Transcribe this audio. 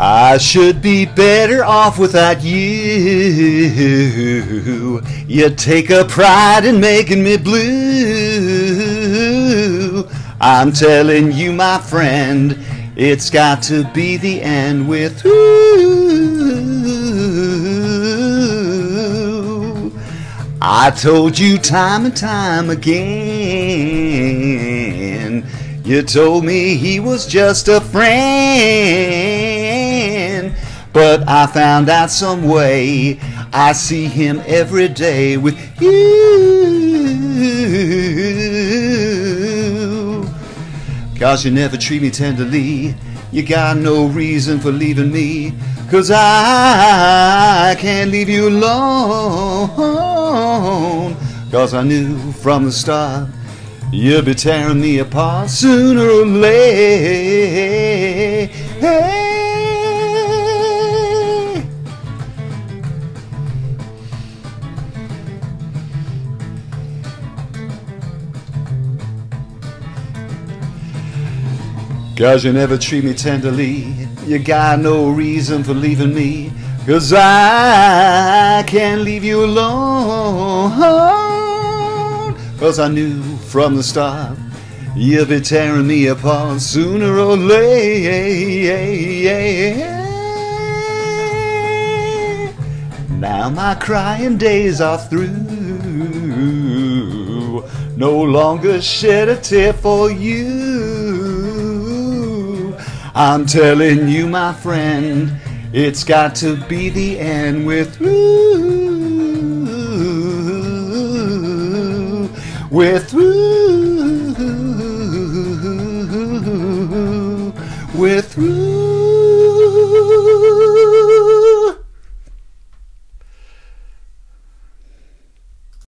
I should be better off without you. You take a pride in making me blue. I'm telling you, my friend, it's got to be the end with you. I told you time and time again. You told me he was just a friend. But I found out some way. I see him every day with you. Cause you never treat me tenderly. You got no reason for leaving me. Cause I can't leave you alone. Cause I knew from the start you'd be tearing me apart sooner or later. Cause you never treat me tenderly. You got no reason for leaving me. Cause I can't leave you alone. Cause I knew from the start you'd be tearing me apart sooner or later. Now my crying days are through. No longer shed a tear for you. I'm telling you, my friend, it's got to be the end with you. With you. With you.